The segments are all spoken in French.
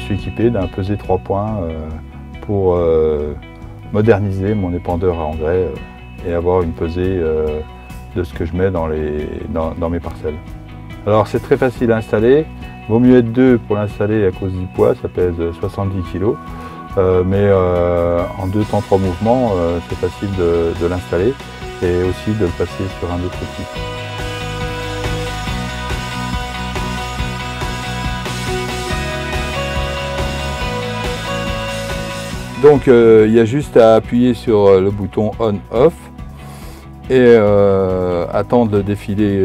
suis équipé d'un pesé 3 points pour moderniser mon épandeur à engrais et avoir une pesée de ce que je mets dans, mes parcelles. Alors c'est très facile à installer, vaut mieux être deux pour l'installer à cause du poids, ça pèse 70 kg. mais en deux temps trois mouvements, c'est facile de l'installer et aussi de le passer sur un autre type. Donc euh, il y a juste à appuyer sur euh, le bouton on-off et euh, attendre le défilé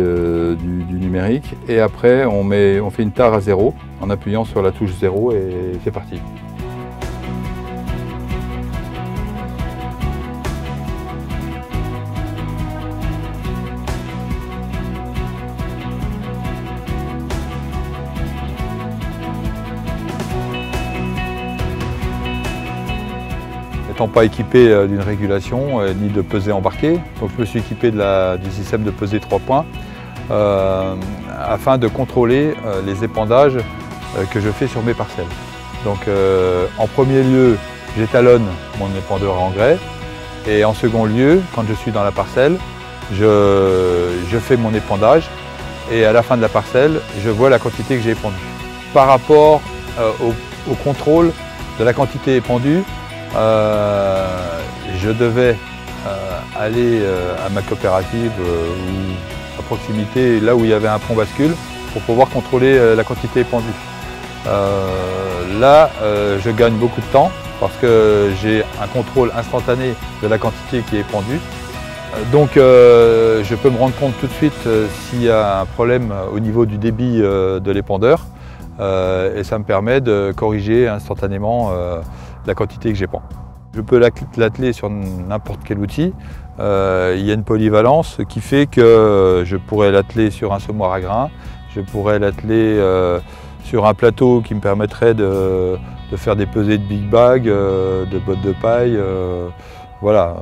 du, numérique. Et après on, met, on fait une tare à zéro en appuyant sur la touche zéro et c'est parti. N'étant pas équipé euh, d'une régulation euh, ni de pesée embarquée. Donc je me suis équipé du système de pesée 3 points euh, afin de contrôler les épandages que je fais sur mes parcelles. Donc en premier lieu, j'étalonne mon épandeur à engrais et en second lieu, quand je suis dans la parcelle, je, fais mon épandage et à la fin de la parcelle, je vois la quantité que j'ai épandue. Par rapport au contrôle de la quantité épandue, euh, je devais euh, aller euh, à ma coopérative ou à proximité, là où il y avait un pont bascule, pour pouvoir contrôler la quantité épandue. là, je gagne beaucoup de temps parce que j'ai un contrôle instantané de la quantité qui est épandue. Donc je peux me rendre compte tout de suite s'il y a un problème au niveau du débit de l'épandeur et ça me permet de corriger instantanément la quantité que pas. Je peux l'atteler sur n'importe quel outil. Euh, il y a une polyvalence qui fait que je pourrais l'atteler sur un semoir à grains, je pourrais l'atteler euh, sur un plateau qui me permettrait de, faire des pesées de big bag, euh, de bottes de paille. voilà.